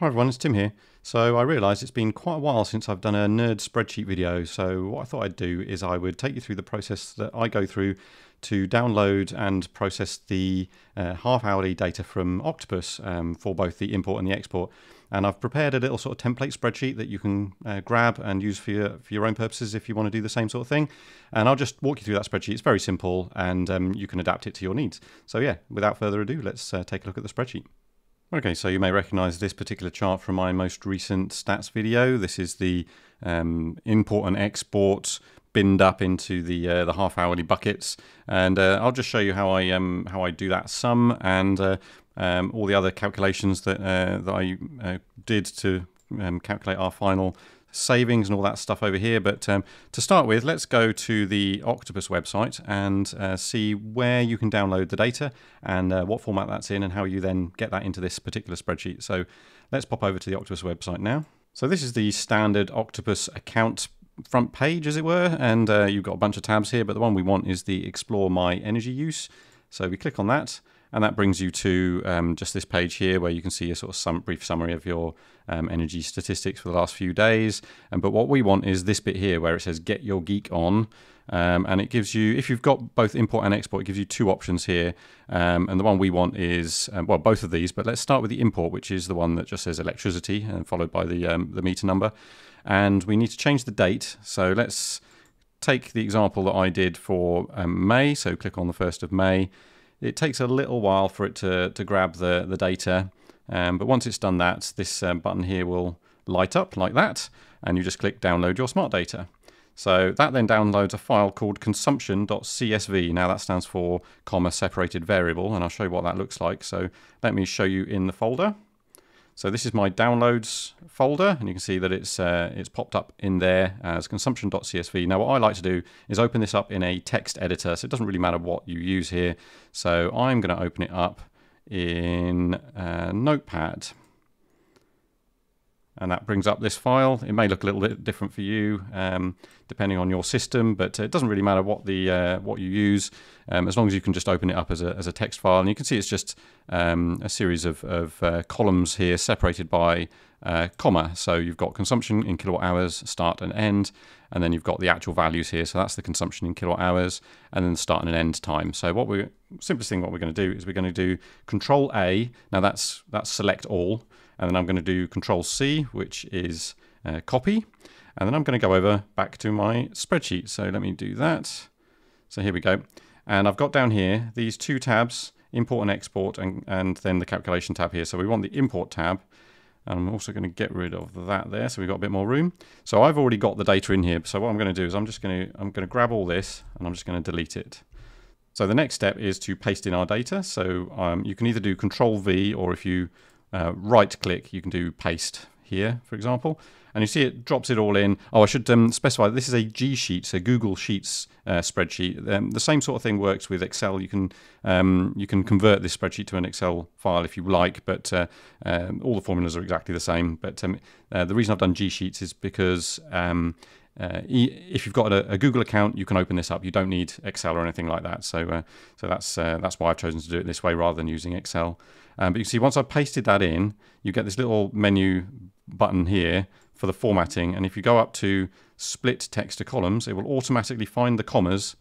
Hi everyone, it's Tim here. So I realised it's been quite a while since I've done a nerd spreadsheet video. So what I thought I'd do is I would take you through the process that I go through to download and process the uh, half hourly data from Octopus um, for both the import and the export. And I've prepared a little sort of template spreadsheet that you can uh, grab and use for your, for your own purposes if you want to do the same sort of thing. And I'll just walk you through that spreadsheet. It's very simple and um, you can adapt it to your needs. So yeah, without further ado, let's uh, take a look at the spreadsheet. Okay, so you may recognize this particular chart from my most recent stats video. This is the um, import and export binned up into the uh, the half hourly buckets, and uh, I'll just show you how I um, how I do that sum and uh, um, all the other calculations that uh, that I uh, did to um, calculate our final savings and all that stuff over here. But um, to start with, let's go to the Octopus website and uh, see where you can download the data and uh, what format that's in and how you then get that into this particular spreadsheet. So let's pop over to the Octopus website now. So this is the standard Octopus account front page, as it were, and uh, you've got a bunch of tabs here, but the one we want is the Explore My Energy Use. So we click on that and that brings you to um, just this page here where you can see a sort of some brief summary of your um, energy statistics for the last few days. Um, but what we want is this bit here where it says get your geek on. Um, and it gives you, if you've got both import and export, it gives you two options here. Um, and the one we want is, well, both of these, but let's start with the import, which is the one that just says electricity and followed by the, the meter number. And we need to change the date. So let's take the example that I did for May. So click on the 1st of May. It takes a little while for it to, to grab the, the data, um, but once it's done that, this um, button here will light up like that, and you just click download your smart data. So that then downloads a file called consumption.csv. Now that stands for comma separated variable, and I'll show you what that looks like. So let me show you in the folder. So this is my downloads folder, and you can see that it's uh, it's popped up in there as consumption.csv. Now what I like to do is open this up in a text editor, so it doesn't really matter what you use here. So I'm going to open it up in uh, Notepad and that brings up this file. It may look a little bit different for you um, depending on your system, but it doesn't really matter what the uh, what you use um, as long as you can just open it up as a, as a text file. And you can see it's just um, a series of, of uh, columns here separated by uh, comma. So you've got consumption in kilowatt hours, start and end, and then you've got the actual values here. So that's the consumption in kilowatt hours, and then the start and end time. So what we simplest thing what we're going to do is we're going to do Control A. Now that's that's select all and then I'm going to do Control C, which is uh, copy, and then I'm going to go over back to my spreadsheet. So let me do that. So here we go. And I've got down here these two tabs, import and export, and, and then the calculation tab here. So we want the import tab. And I'm also going to get rid of that there, so we've got a bit more room. So I've already got the data in here. So what I'm going to do is I'm just going to I'm going to grab all this and I'm just going to delete it. So the next step is to paste in our data. So um, you can either do Control V, or if you uh, right click, you can do paste here, for example. And you see it drops it all in. Oh, I should um, specify this is a G Sheet, so Google Sheets uh, spreadsheet. Um, the same sort of thing works with Excel. You can um, you can convert this spreadsheet to an Excel file if you like, but uh, um, all the formulas are exactly the same. But um, uh, the reason I've done G Sheets is because um, uh, if you've got a, a, Google account, you can open this up. You don't need Excel or anything like that. So, uh, so that's uh, that's why I've chosen to do it this way rather than using Excel. Um, but you see, once I've pasted that in, you get this little menu button here for the formatting. And if you go up to split text to columns, it will automatically find the commas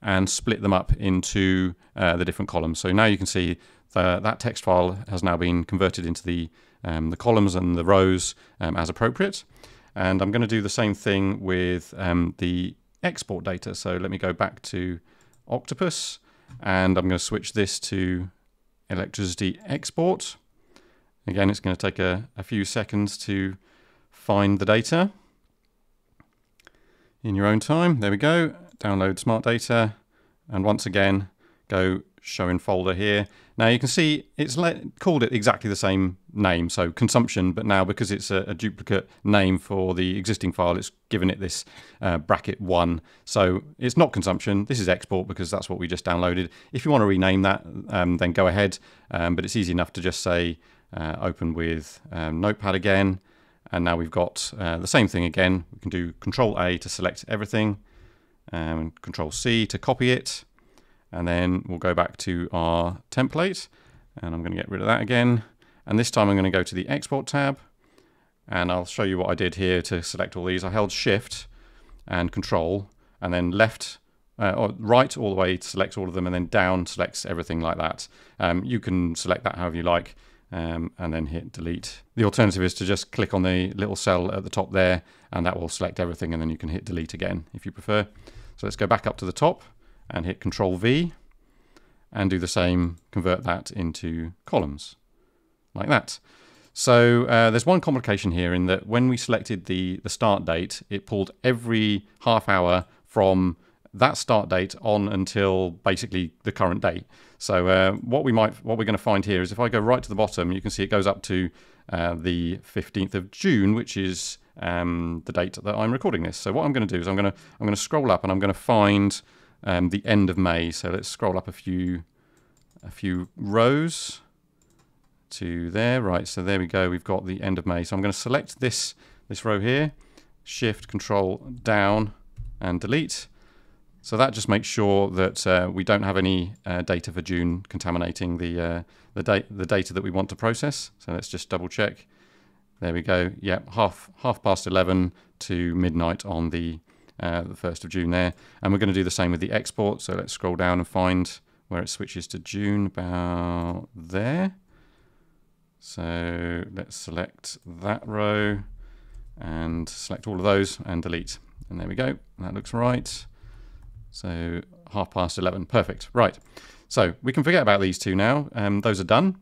and split them up into uh, the different columns. So now you can see the, that text file has now been converted into the, um, the columns and the rows um, as appropriate. And I'm going to do the same thing with um, the export data. So let me go back to Octopus and I'm going to switch this to electricity export. Again, it's going to take a, a few seconds to find the data in your own time. There we go. Download smart data. And once again, go show in folder here. Now you can see it's called it exactly the same name, so consumption, but now because it's a, a duplicate name for the existing file, it's given it this uh, bracket one. So it's not consumption, this is export because that's what we just downloaded. If you want to rename that, um, then go ahead, um, but it's easy enough to just say uh, open with um, Notepad again, and now we've got uh, the same thing again. We can do Control A to select everything, and Control C to copy it, and then we'll go back to our template and I'm going to get rid of that again And this time I'm going to go to the Export tab, and I'll show you what I did here to select all these. I held Shift and Control, and then left uh, or right all the way to select all of them, and then down selects everything like that. Um, you can select that however you like, um, and then hit delete. The alternative is to just click on the little cell at the top there, and that will select everything, and then you can hit delete again if you prefer. So let's go back up to the top and hit Control V, and do the same, convert that into columns, like that. So uh, there's one complication here in that when we selected the, the start date, it pulled every half hour from that start date on until basically the current date. So uh, what we might, what we're going to find here is if I go right to the bottom, you can see it goes up to uh, the 15th of June, which is um, the date that I'm recording this. So what I'm going to do is I'm going to I'm going to scroll up and I'm going to find um, the end of May. So let's scroll up a few a few rows to there. Right, so there we go. We've got the end of May. So I'm going to select this this row here, Shift Control down and delete. So that just makes sure that uh, we don't have any uh, data for June contaminating the uh, the, the data that we want to process. So let's just double check. There we go. Yeah, half half past 11 to midnight on the uh, the 1st of June there. And we're going to do the same with the export. So let's scroll down and find where it switches to June about there. So let's select that row and select all of those and delete. And there we go. That looks right. So half past 11. Perfect. Right. So we can forget about these two now. Um, those are done.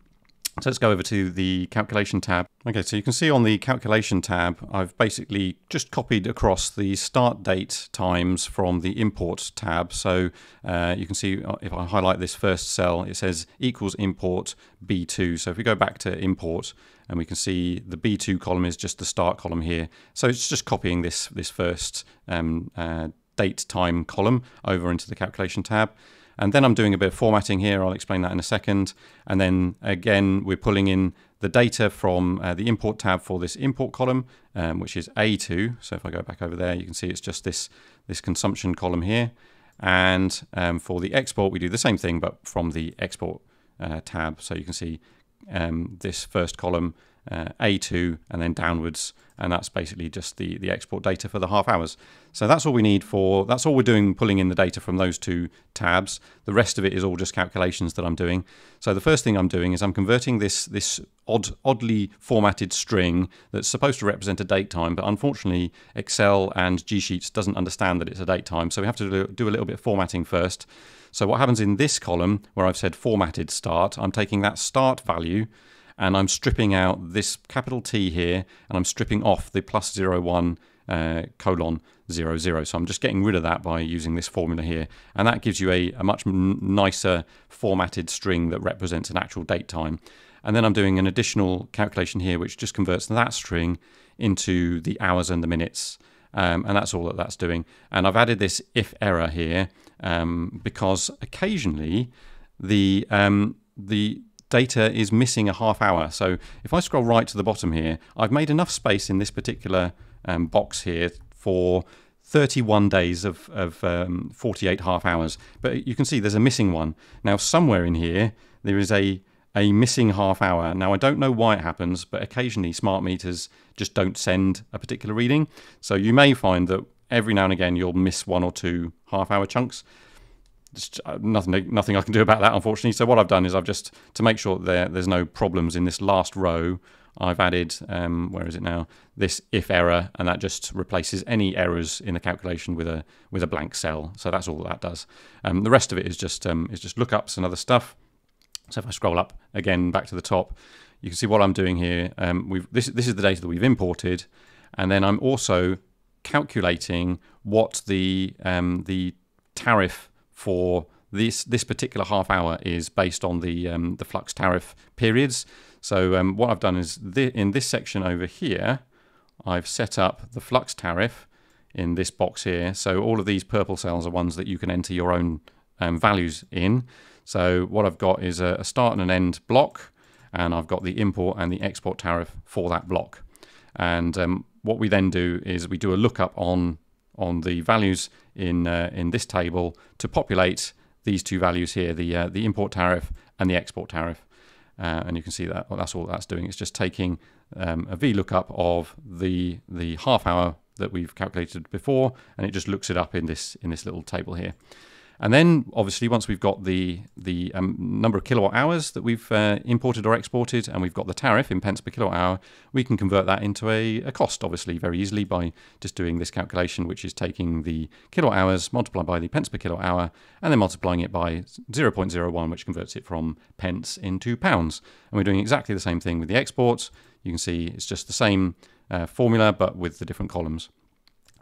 So let's go over to the calculation tab. Okay, so you can see on the calculation tab, I've basically just copied across the start date times from the import tab. So uh, you can see uh, if I highlight this first cell, it says equals import B2. So if we go back to import, and we can see the B2 column is just the start column here. So it's just copying this, this first um, uh, date time column over into the calculation tab. And then I'm doing a bit of formatting here. I'll explain that in a second. And then again, we're pulling in the data from uh, the import tab for this import column, um, which is A2. So if I go back over there, you can see it's just this, this consumption column here. And um, for the export, we do the same thing, but from the export uh, tab. So you can see um, this first column uh, A2 and then downwards and that's basically just the, the export data for the half hours. So that's all we need for, that's all we're doing, pulling in the data from those two tabs. The rest of it is all just calculations that I'm doing. So the first thing I'm doing is I'm converting this, this odd, oddly formatted string that's supposed to represent a date time, but unfortunately Excel and G-Sheets doesn't understand that it's a date time. So we have to do, do a little bit of formatting first. So what happens in this column where I've said formatted start, I'm taking that start value and I'm stripping out this capital T here and I'm stripping off the plus 01 uh, colon 00. So I'm just getting rid of that by using this formula here. And that gives you a, a much nicer formatted string that represents an actual date time. And then I'm doing an additional calculation here which just converts that string into the hours and the minutes. Um, and that's all that that's doing. And I've added this if error here um, because occasionally the um, the data is missing a half hour. So if I scroll right to the bottom here, I've made enough space in this particular um, box here for 31 days of, of um, 48 half hours. But you can see there's a missing one. Now somewhere in here, there is a a missing half hour. Now, I don't know why it happens, but occasionally smart meters just don't send a particular reading. So you may find that every now and again you'll miss one or two half hour chunks. Uh, nothing nothing I can do about that, unfortunately. So what I've done is I've just to make sure there there's no problems in this last row. I've added um, where is it now? This if error, and that just replaces any errors in the calculation with a with a blank cell. So that's all that does. Um, the rest of it is just um, is just lookups and other stuff. So if I scroll up again back to the top, you can see what I'm doing here. Um, we've this this is the data that we've imported, and then I'm also calculating what the um, the tariff for this this particular half hour is based on the um, the flux tariff periods. So um, what I've done is th in this section over here, I've set up the flux tariff in this box here. So all of these purple cells are ones that you can enter your own um, values in. So what I've got is a, start and an end block, and I've got the import and the export tariff for that block. And um, what we then do is we do a lookup on on the values in uh, in this table to populate these two values here, the uh, the import tariff and the export tariff. uh, and you can see that well, that's all that's doing. It's just taking um, a VLOOKUP of the the half hour that we've calculated before, and it just looks it up in this in this little table here. And then, obviously, once we've got the the um, number of kilowatt hours that we've uh, imported or exported, and we've got the tariff in pence per kilowatt hour, we can convert that into a, a cost, obviously, very easily by just doing this calculation, which is taking the kilowatt hours multiplied by the pence per kilowatt hour, and then multiplying it by 0.01, which converts it from pence into pounds. And we're doing exactly the same thing with the exports. You can see it's just the same uh, formula, but with the different columns.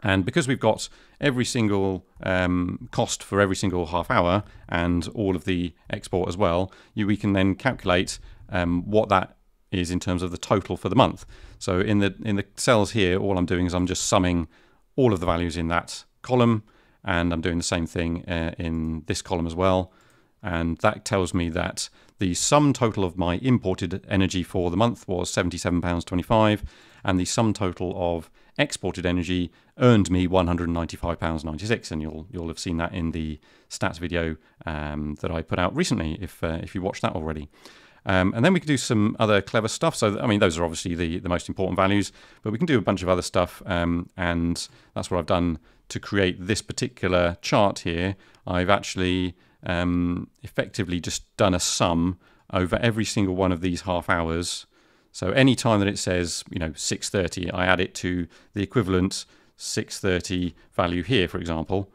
And because we've got every single um, cost for every single half hour and all of the export as well, you, we can then calculate um, what that is in terms of the total for the month. So in the in the cells here, all I'm doing is I'm just summing all of the values in that column, and I'm doing the same thing uh, in this column as well. And that tells me that the sum total of my imported energy for the month was £77.25, and the sum total of exported energy earned me £195.96, and you'll you'll have seen that in the stats video um, that I put out recently, if uh, if you watched that already. Um, and then we can do some other clever stuff. So, I mean, those are obviously the, the most important values, but we can do a bunch of other stuff. Um, and that's what I've done to create this particular chart here. I've actually um, effectively just done a sum over every single one of these half hours so any time that it says, you know, 630, I add it to the equivalent 630 value here, for example,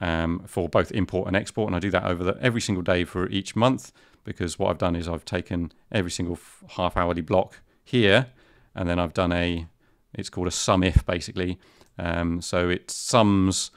um, for both import and export. And I do that over the, every single day for each month because what I've done is I've taken every single half hourly block here and then I've done a, it's called a sum if basically. Um, so it sums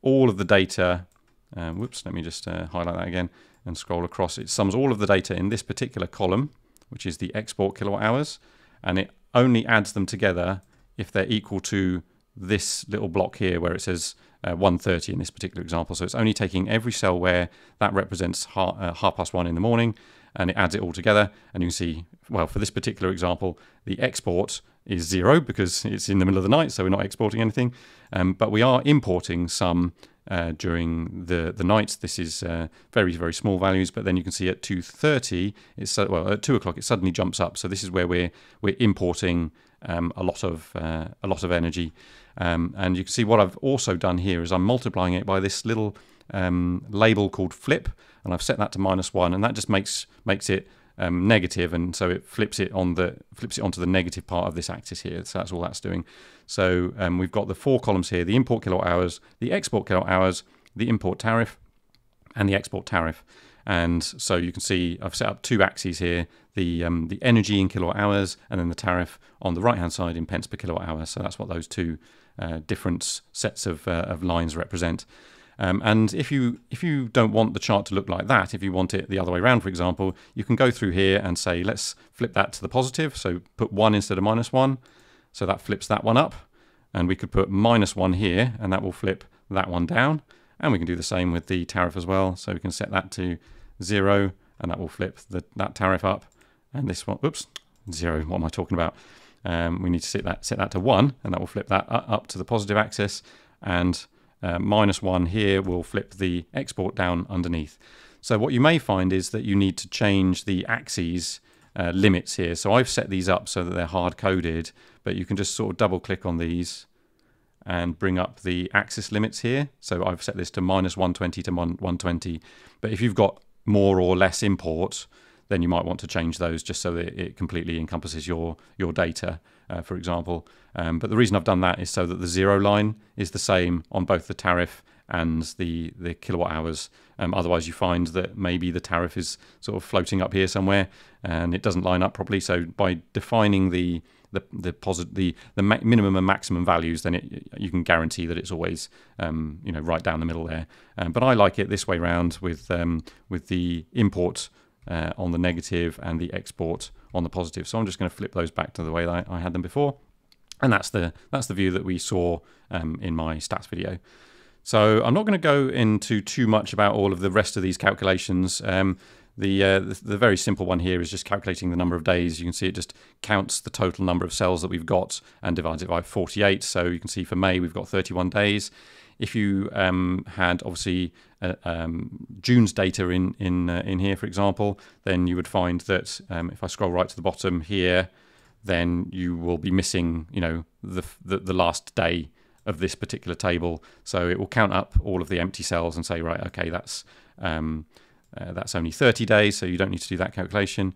all of the data. Um, whoops, let me just uh, highlight that again and scroll across. It sums all of the data in this particular column which is the export kilowatt hours, and it only adds them together if they're equal to this little block here where it says uh, 130 in this particular example. So it's only taking every cell where that represents half, uh, half past one in the morning and it adds it all together. And you can see, well, for this particular example, the export is zero because it's in the middle of the night, so we're not exporting anything. Um, but we are importing some uh, during the the night. This is uh, very very small values, but then you can see at 2:30, it's well at two o'clock it suddenly jumps up. So this is where we're we're importing um, a lot of uh, a lot of energy, um, and you can see what I've also done here is I'm multiplying it by this little um, label called flip, and I've set that to minus one, and that just makes makes it um, negative, and so it flips it on the flips it onto the negative part of this axis here. So that's all that's doing. So um, we've got the four columns here: the import kilowatt hours, the export kilowatt hours, the import tariff, and the export tariff. And so you can see I've set up two axes here: the um, the energy in kilowatt hours, and then the tariff on the right hand side in pence per kilowatt hour. So that's what those two uh, different sets of uh, of lines represent. Um, and if you if you don't want the chart to look like that, if you want it the other way around, for example, you can go through here and say, let's flip that to the positive. So put one instead of minus one. So that flips that one up. And we could put minus one here, and that will flip that one down. And we can do the same with the tariff as well. So we can set that to zero, and that will flip the, that tariff up. And this one, oops, zero. What am I talking about? Um, we need to set that set that to one, and that will flip that up to the positive axis. And uh, minus one here will flip the export down underneath. So what you may find is that you need to change the axes uh, limits here. So I've set these up so that they're hard coded, but you can just sort of double click on these and bring up the axis limits here. So I've set this to minus 120 to 120. But if you've got more or less import, then you might want to change those just so that it completely encompasses your your data, uh, for example. Um, but the reason I've done that is so that the zero line is the same on both the tariff and the the kilowatt hours. Um, otherwise, you find that maybe the tariff is sort of floating up here somewhere and it doesn't line up properly. So by defining the the the posit- the, the ma- minimum and maximum values, then it, you can guarantee that it's always um, you know right down the middle there. Um, but I like it this way round with um, with the import uh, on the negative and the export on the positive. So I'm just going to flip those back to the way I, I had them before. And that's the that's the view that we saw um, in my stats video. So I'm not going to go into too much about all of the rest of these calculations. Um, the, uh, the, the very simple one here is just calculating the number of days. You can see it just counts the total number of cells that we've got and divides it by 48. So you can see for May we've got 31 days. If you um, had obviously uh, um, June's data in in uh, in here, for example, then you would find that um, if I scroll right to the bottom here, then you will be missing, you know, the, the, the last day of this particular table. So it will count up all of the empty cells and say, right, okay, that's um, uh, that's only 30 days, so you don't need to do that calculation.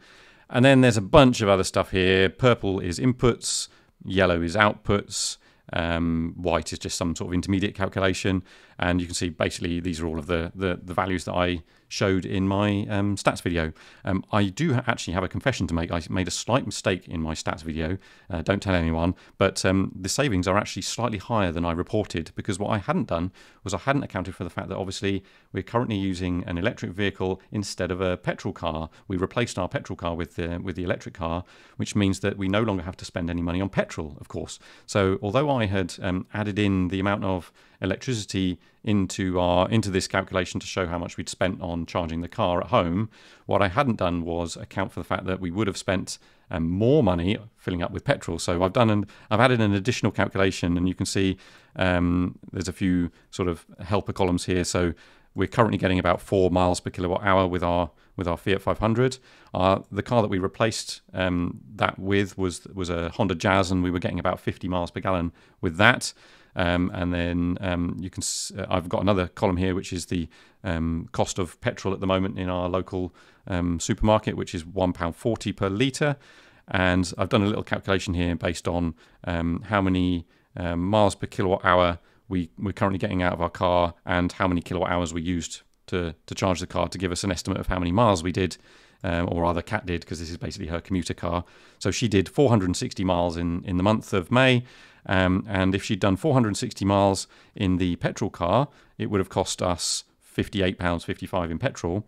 And then there's a bunch of other stuff here. Purple is inputs, yellow is outputs, um, white is just some sort of intermediate calculation. And you can see basically these are all of the, the, the values that I showed in my um, stats video. Um, I do actually have a confession to make. I made a slight mistake in my stats video. Uh, don't tell anyone. But um, the savings are actually slightly higher than I reported because what I hadn't done was I hadn't accounted for the fact that obviously we're currently using an electric vehicle instead of a petrol car. We replaced our petrol car with the, with the electric car, which means that we no longer have to spend any money on petrol, of course. So although I had um, added in the amount of electricity into our into this calculation to show how much we'd spent on charging the car at home. What I hadn't done was account for the fact that we would have spent um, more money filling up with petrol. So I've done and I've added an additional calculation, and you can see um, there's a few sort of helper columns here. So we're currently getting about four miles per kilowatt hour with our with our Fiat 500. Uh, the car that we replaced um, that with was was a Honda Jazz, and we were getting about 50 miles per gallon with that. Um, and then um, you can. Uh, I've got another column here, which is the um, cost of petrol at the moment in our local um, supermarket, which is one pound forty per litre. And I've done a little calculation here based on um, how many um, miles per kilowatt hour we, we're currently getting out of our car and how many kilowatt hours we used to, to charge the car to give us an estimate of how many miles we did um, or rather Kat did, because this is basically her commuter car. So she did 460 miles in, in the month of May, um, and if she'd done 460 miles in the petrol car, it would have cost us £58.55 in petrol.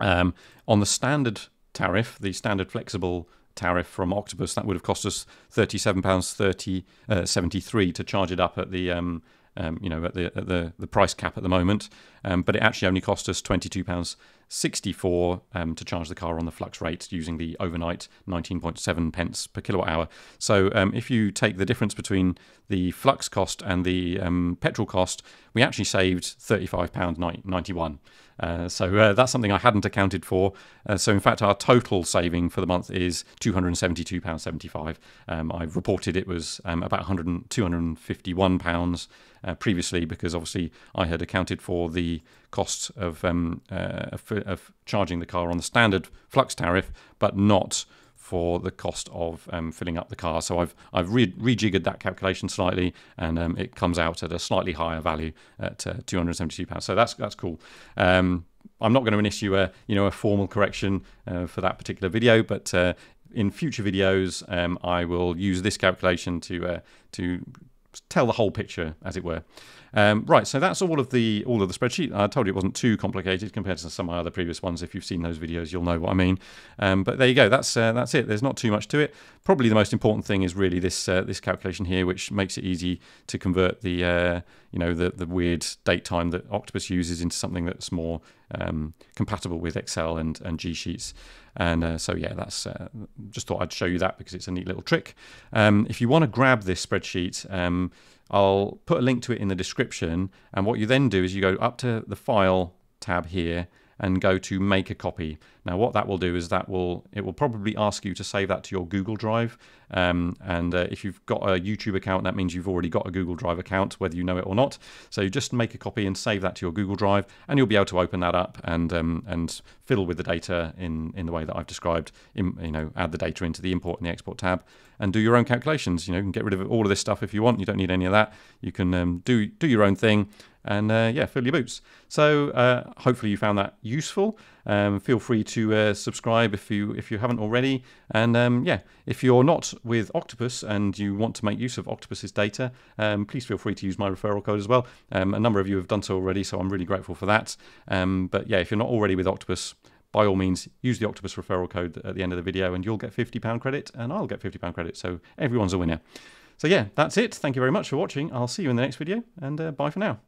Um, on the standard tariff, the standard flexible tariff from Octopus, that would have cost us £37.30, uh, 73 to charge it up at the um, um, you know, at the at the, the price cap at the moment. Um, but it actually only cost us twenty two pounds sixty four um, to charge the car on the flux rate using the overnight nineteen point seven pence per kilowatt hour. So um, if you take the difference between the flux cost and the um, petrol cost, we actually saved thirty five pound ninety one. Uh, so uh, that's something I hadn't accounted for. Uh, so in fact, our total saving for the month is £272.75. Um, I've reported it was um, about 100, 251 pounds uh, previously because obviously I had accounted for the cost of, um, uh, of, charging the car on the standard flux tariff, but not for the cost of um, filling up the car. So I've I've re- rejiggered that calculation slightly, and um, it comes out at a slightly higher value at uh, 272 pounds. So that's that's cool. Um, I'm not going to issue a you know a formal correction uh, for that particular video, but uh, in future videos um, I will use this calculation to uh, to tell the whole picture, as it were. Um, right, so that's all of the all of the spreadsheet. I told you it wasn't too complicated compared to some of my other previous ones. If you've seen those videos, you'll know what I mean. Um, but there you go. That's uh, that's it. There's not too much to it. Probably the most important thing is really this uh, this calculation here, which makes it easy to convert the uh, you know the the weird date time that Octopus uses into something that's more um, compatible with Excel and and G Sheets. And uh, so yeah, that's uh, just thought I'd show you that because it's a neat little trick. Um, if you want to grab this spreadsheet. Um, I'll put a link to it in the description. And what you then do is you go up to the file tab here and go to make a copy. Now what that will do is that will it will probably ask you to save that to your Google Drive um, and uh, if you've got a YouTube account that means you've already got a Google Drive account whether you know it or not. So you just make a copy and save that to your Google Drive and you'll be able to open that up and um, and fiddle with the data in in the way that I've described in, you know add the data into the import and the export tab and do your own calculations you know you can get rid of all of this stuff if you want you don't need any of that you can um, do do your own thing and uh, yeah, fill your boots. So uh, hopefully you found that useful. Um, feel free to uh, subscribe if you if you haven't already. And um, yeah, if you're not with Octopus and you want to make use of Octopus's data, um, please feel free to use my referral code as well. Um, a number of you have done so already, so I'm really grateful for that. Um, but yeah, if you're not already with Octopus, by all means, use the Octopus referral code at the end of the video, and you'll get £50 credit, and I'll get £50 credit. So everyone's a winner. So yeah, that's it. Thank you very much for watching. I'll see you in the next video, and uh, bye for now.